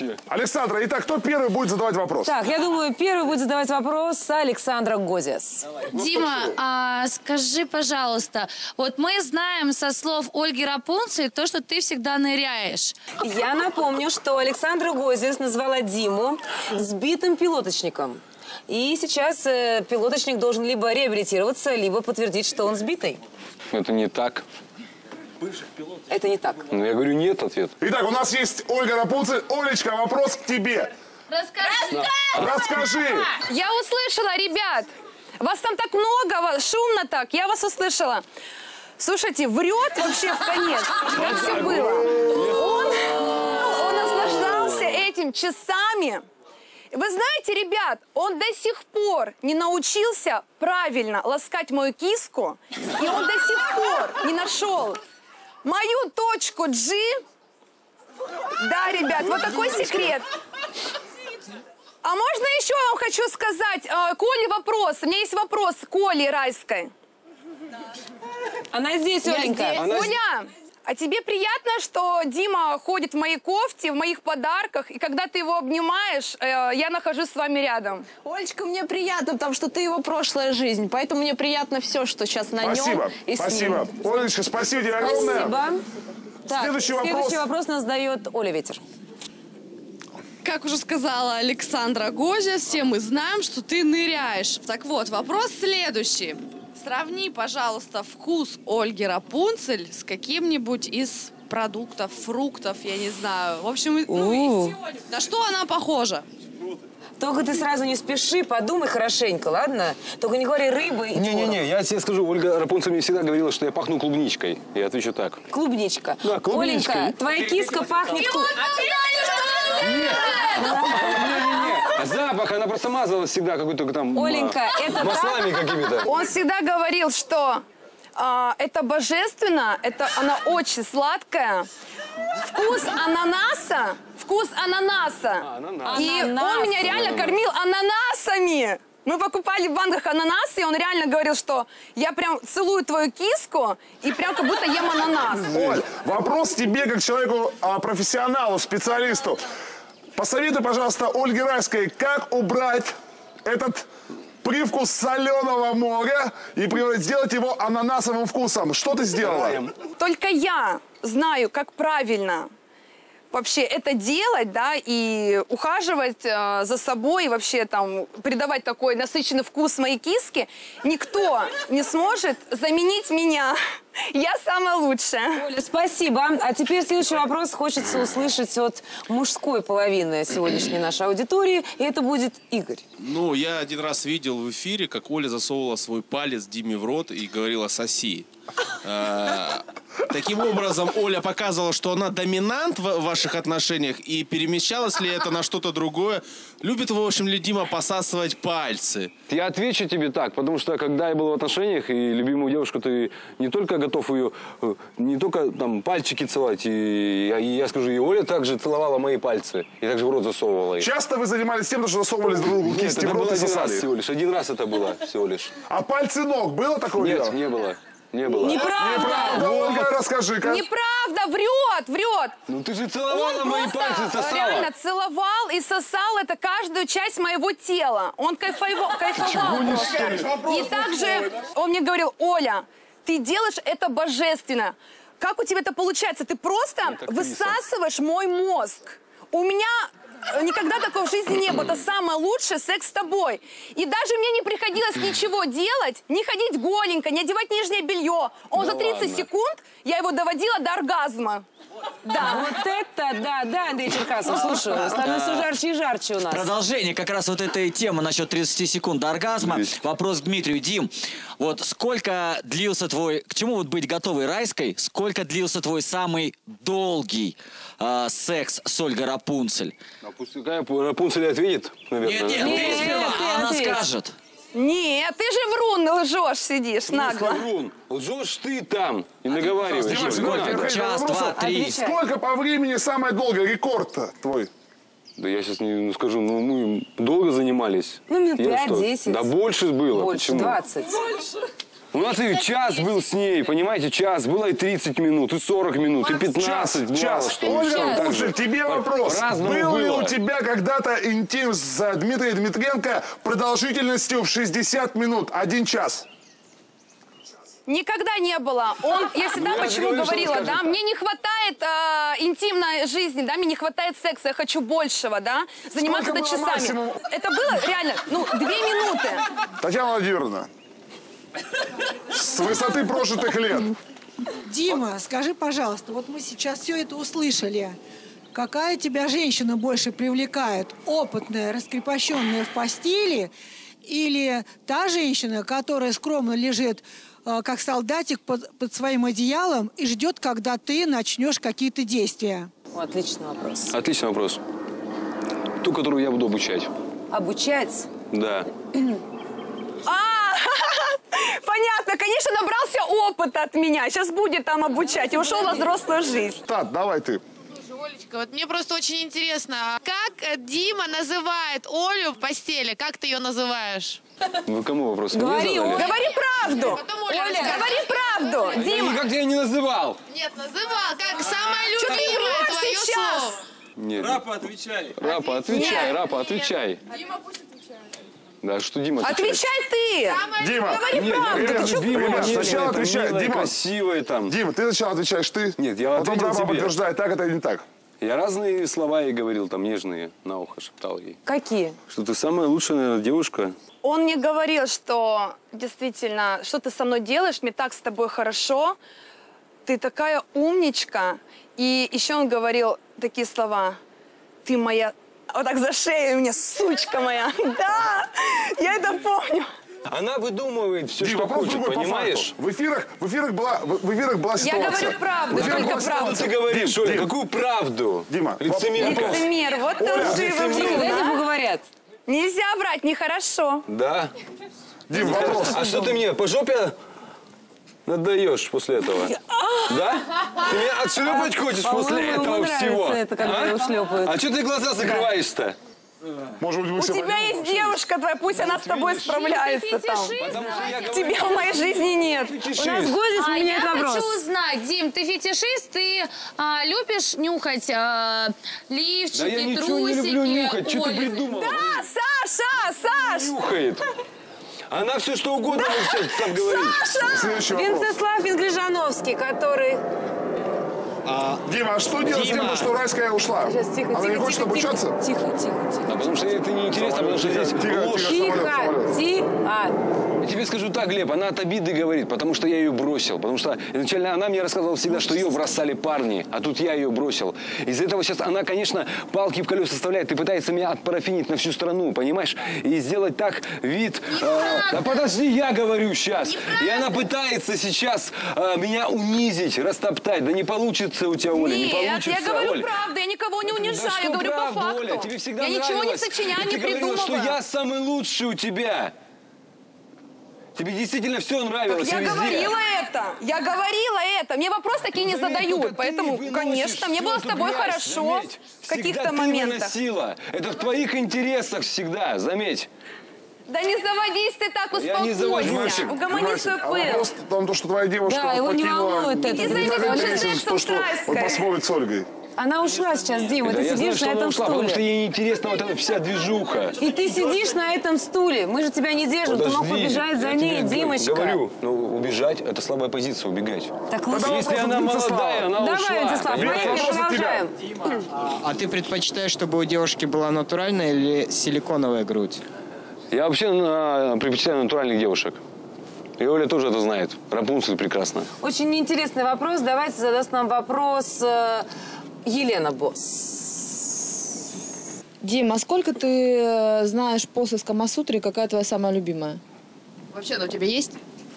вообще. Александра, итак, кто первый будет задавать вопрос? Так, я думаю, первый будет задавать вопрос Александра Гозис. Дима, а, скажи, пожалуйста, вот мы знаем со слов Ольги Рапунцель то, что ты всегда ныряешь. Я напомню, что Александра Гозис назвала Диму сбитым пилоточником. И сейчас э, пилоточник должен либо реабилитироваться, либо подтвердить, что он сбитый. Это не так. Это не так. Ну, я говорю, нет ответ. Итак, у нас есть Ольга Рапунцель. Олечка, вопрос к тебе. Расскажи. Расскажи. Я услышала, ребят. Вас там так много, вас- шумно так. Я вас услышала. Слушайте, врет вообще в конец. Как все было. Он, он наслаждался этим часами. Вы знаете, ребят, он до сих пор не научился правильно ласкать мою киску, и он до сих пор не нашел мою точку G. Да, ребят, вот такой секрет. А можно еще вам хочу сказать, э, Коле вопрос. У меня есть вопрос Коле Райской. Она здесь, Оленька. Она- Оля, а тебе приятно, что Дима ходит в моей кофте, в моих подарках, и когда ты его обнимаешь, э, я нахожусь с вами рядом? Олечка, мне приятно, потому что ты его прошлая жизнь, поэтому мне приятно все, что сейчас на Спасибо. нем и с Спасибо. ним. Олечка, спасибо тебе огромное. Спасибо. Так, Следующий вопрос. Следующий вопрос нас дает Оля Ветер. Как уже сказала Александра Гозя, все мы знаем, что ты ныряешь. Так вот, вопрос следующий. Сравни, пожалуйста, вкус Ольги Рапунцель с каким-нибудь из продуктов, фруктов, я не знаю. В общем, ну, и- на что она похожа? Только ты сразу не спеши, подумай хорошенько, ладно? Только не говори рыбы и. Не-не-не, я тебе скажу, Ольга Рапунцель мне всегда говорила, что я пахну клубничкой. Я отвечу так. Клубничка. Да, клубничкой. Оленька, твоя киска пахнет... клуб- А запах, она просто мазала всегда какой-то там... Оленька, а, это Маслами какими-то. Он всегда говорил, что а, это божественно, это она очень сладкая. Вкус ананаса, вкус ананаса. А, ананас. И Ананас. он меня реально кормил ананасами. Мы покупали в банках ананасы, и он реально говорил, что я прям целую твою киску и прям как будто ем ананас. Оль, вопрос тебе, как человеку, а, профессионалу, специалисту. Посоветуй, пожалуйста, Ольге Райской, как убрать этот привкус соленого моря и сделать его ананасовым вкусом. Что ты сделала? Только я знаю, как правильно вообще это делать, да, и ухаживать э, за собой, и вообще там придавать такой насыщенный вкус моей киски. Никто не сможет заменить меня. Я самая лучшая. Оля, спасибо. А теперь следующий вопрос хочется услышать от мужской половины сегодняшней нашей аудитории. И это будет Игорь. Ну, я один раз видел в эфире, как Оля засовывала свой палец Диме в рот и говорила «соси». А, Таким образом, Оля показывала, что она доминант в ваших отношениях, и перемещалось ли это на что-то другое. Любит, в общем, ли Дима посасывать пальцы? Я отвечу тебе так, потому что когда я был в отношениях, и любимую девушку, ты не только готов ее, э, не только там пальчики целовать, и я, и я скажу, и Оля также целовала мои пальцы, и также в рот засовывала их. Часто вы занимались тем, что засовывали друг другу кисти в рот и один раз всего лишь. Один раз это было всего лишь. А пальцы ног было такое Нет, дело? не было. Не было. Неправда! Ольга, расскажи-ка. Неправда, врет, врет. Ну ты же целовала Он мои пальцы, сосала. реально целовал и сосал это каждую часть моего тела. Он кайфово- кайфовал просто. И также он мне говорил, Оля, ты делаешь это божественно. Как у тебя это получается? Ты просто высасываешь мой мозг. У меня никогда такого в жизни не было. Это самое лучшее секс с тобой. И даже мне не приходилось ничего делать, не ходить голенько, не одевать нижнее белье. Он Да за 30 ладно. секунд я его доводила до оргазма. Да. Вот это, да, да, Андрей Черкасов, слушаю. Становится жарче и жарче у нас. Продолжение как раз вот этой темы насчет 30 секунд до оргазма. Вопрос к Дмитрию. Дим, вот сколько длился твой... К чему вот быть готовой райской? Сколько длился твой самый долгий а, секс с Ольгой Рапунцель? А пускай Рапунцель ответит, наверное. Нет, нет, Нет, ты а она ответь. скажет. Нет, ты же врун лжешь, сидишь нагло. Врун. Лжешь ты там и наговариваешь. Дима. Дима, Час, два, три. Сколько по времени самое долгое рекорд твой? Да я сейчас не ну, скажу, ну мы долго занимались. Ну, минут Я пять, что? десять. Да больше было. Больше, Почему? 20. У нас и час был с ней, понимаете, час. Было и 30 минут, и 40 минут, и 15. Час, бывало, час. что Ольга же. тебе вопрос. Был ли было. у тебя когда-то интим с э, Дмитрием Дмитренко продолжительностью в 60 минут? Один час. Никогда не было. Он, я всегда Ну, я же почему говорю, говорила, да, мне не хватает а, интимной жизни, да, мне не хватает секса, я хочу большего, да, заниматься это часами. максимум? Это было реально, ну, две минуты. Татьяна Владимировна, с высоты прожитых лет, Дима, скажи, пожалуйста, вот мы сейчас все это услышали. Какая тебя женщина больше привлекает? Опытная, раскрепощенная в постели или та женщина, которая скромно лежит, э, как солдатик под, под своим одеялом и ждет, когда ты начнешь какие-то действия? О, Отличный вопрос. Отличный вопрос. Ту, которую я буду обучать. Обучать? Да. А, понятно, конечно, набрался опыта от меня. Сейчас будет там обучать и ушел во взрослую жизнь. Тат, давай ты. Олечка, вот мне просто очень интересно, как э, Дима называет Олю в постели? Как ты ее называешь? Вы кому вопрос? Говори, задали? Оля. Говори правду. Потом Оля Оля, говори правду. Я Дима, никак тебя не называл. Нет, называл, как самое любимое врешь твое сейчас? слово. Нет. Рапа, отвечай. Рапа, отвечай, Рапа, отвечай. Да, что Дима отвечает? отвечай ты. Дима, Говори Нет, правду. Ты чё Дима, сначала отвечай. Дима. красивая там. Дима, ты сначала отвечаешь ты. Нет, я Потом ответил тебе. подтверждает, так это или не так. Я разные слова ей говорил, там нежные, на ухо шептал ей. Какие? Что ты самая лучшая, наверное, девушка. Он мне говорил, что действительно, что ты со мной делаешь, мне так с тобой хорошо, ты такая умничка. И еще он говорил такие слова, ты моя, вот так за шею мне, сучка моя. Да, я это помню. Она выдумывает все, Дим, что вопрос хочет, другой по понимаешь? В эфирах, в эфирах была, в, эфирах была Я ситуация. говорю правду, только правду. Что ты говоришь, Дим, Оля? Дим. Какую правду? Дима, Лицемерка. Лицемер, вот Оля, лживый лицемер. поговорят. Нельзя врать, нехорошо. Да? Дим, вопрос. А что ты мне по жопе надаешь после этого? Да? Ты меня отшлепать хочешь после этого всего? это, когда А? его шлепают. А что ты глаза закрываешь-то? Может быть, У тебя есть девушка твоя, пусть она с тобой справляется там. Я Тебя в моей жизни нет. У нас Гозис А меняет я вопрос. хочу узнать, Дим, ты фетишист, ты а, любишь нюхать а, лифчики, Да я ничего трусики? не люблю нюхать. Что ты Оли? придумала? Да, Саша, Саш! Нюхает. Она все что угодно может сам говорить. Следующий вопрос. Венцеслав Винглижановский, который... Дима, а что делать с тем, Дима. что Райская ушла? Сейчас, тихо, Она тихо, не хочет тихо, обучаться? Тихо, тихо, тихо. А потому что это неинтересно, потому что здесь Тихо, ложь. тихо. Тихо, тихо. Я тебе скажу так, Глеб, она от обиды говорит, потому что я ее бросил. Потому что изначально она мне рассказывала всегда, что ее бросали парни, а тут я ее бросил. Из-за этого сейчас она, конечно, палки в колеса составляет и пытается меня отпарафинить на всю страну, понимаешь? И сделать так вид... э, да подожди, я говорю сейчас. И она пытается сейчас э, меня унизить, растоптать. Да не получится у тебя, Оля, не Нет, получится, я говорю Оль. правду, я никого не Да унижаю, что я говорю по правда, факту. Оля, тебе всегда я ничего не нравилось. сочиняю, И не ты говорила, придумываю. что я самый лучший у тебя. Тебе действительно все нравилось Я везде. говорила это, я говорила это. Мне вопрос такие не задают, поэтому, конечно, мне было с тобой грязь, хорошо заметь. в каких-то моментах. выносила. Это в твоих интересах всегда, заметь. Да не заводись ты так, Я не успокойся. Димасик, Угомони свой А пыл. вопрос в том, то, что твоя девушка Да, его не волнует это. Иди займись Так лучше сексом то, с что он посмотрит с Ольгой. Она ушла сейчас, Дима, Да, ты я знаю, сидишь что на этом ушла, потому что стуле. ей интересна вот эта вся движуха. И ты сидишь на этом стуле. Мы же тебя не держим. ты мог Подожди, побежать за я ней, тебе Димочка. Говорю, ну убежать это слабая позиция, убегать. Так лучше... Если она молодая, она Давай, ушла. Вячеслав, понимаешь? поехали, продолжаем. А ты предпочитаешь, чтобы у девушки была натуральная или силиконовая грудь? Я вообще на- предпочитаю натуральных девушек. И Оля тоже это знает. Рапунцель прекрасно. Очень интересный вопрос. Давайте задаст нам вопрос э, Елена Босс. Дим, а сколько ты э, знаешь из Камасутры, какая твоя самая любимая? Вообще, она у тебя есть?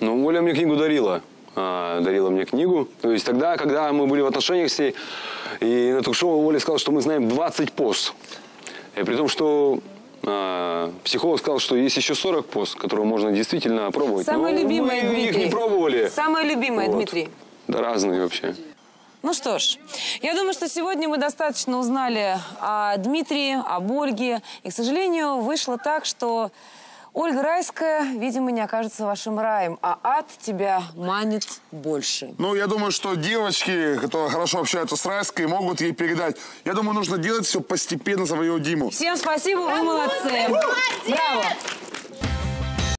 Ну, Оля мне книгу дарила. А, дарила мне книгу. То есть тогда, когда мы были в отношениях с ней, и на ток-шоу Оля сказала, что мы знаем 20 поз. И при том, что а, психолог сказал, что есть еще 40 поз, которые можно действительно пробовать. Самая Но любимая, мы Дмитрий. их не пробовали. Самая любимая, Вот. Дмитрий. Да разные вообще. Ну что ж, я думаю, что сегодня мы достаточно узнали о Дмитрии, об Ольге. И, к сожалению, вышло так, что Ольга Райская, видимо, не окажется вашим раем, а ад тебя манит больше. Ну, я думаю, что девочки, которые хорошо общаются с Райской, могут ей передать. Я думаю, нужно делать все постепенно завоевывать Диму. Всем спасибо, вы молодцы. Браво.